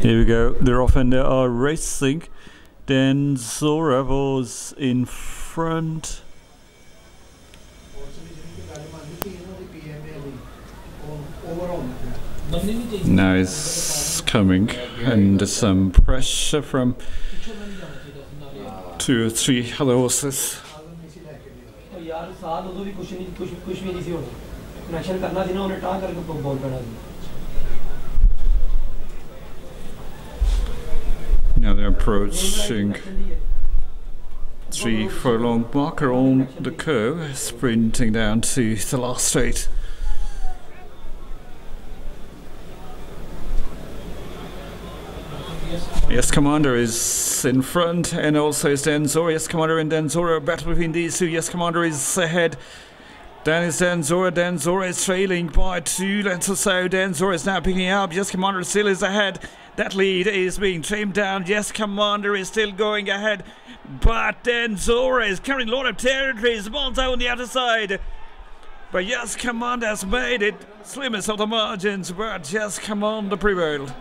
Here we go. They're off and they are racing. Denzora was in front. Now it's coming and some pressure from two or three other horses. Approaching three furlong marker on the curve, sprinting down to the last straight. Yes, Commander is in front, and also is Denzora. Yes, Commander and Denzora battle between these two. Yes, Commander is ahead. Then is Denzora. Denzora is trailing by two lengths or so. Denzora is now picking up. Yes, Commander still is ahead. That lead is being trimmed down. Yes, Commander is still going ahead. But Denzora is carrying a lot of territory. Monzo on the other side. But yes, Commander has made it. Slimmest of the margins, but yes, Commander prevailed.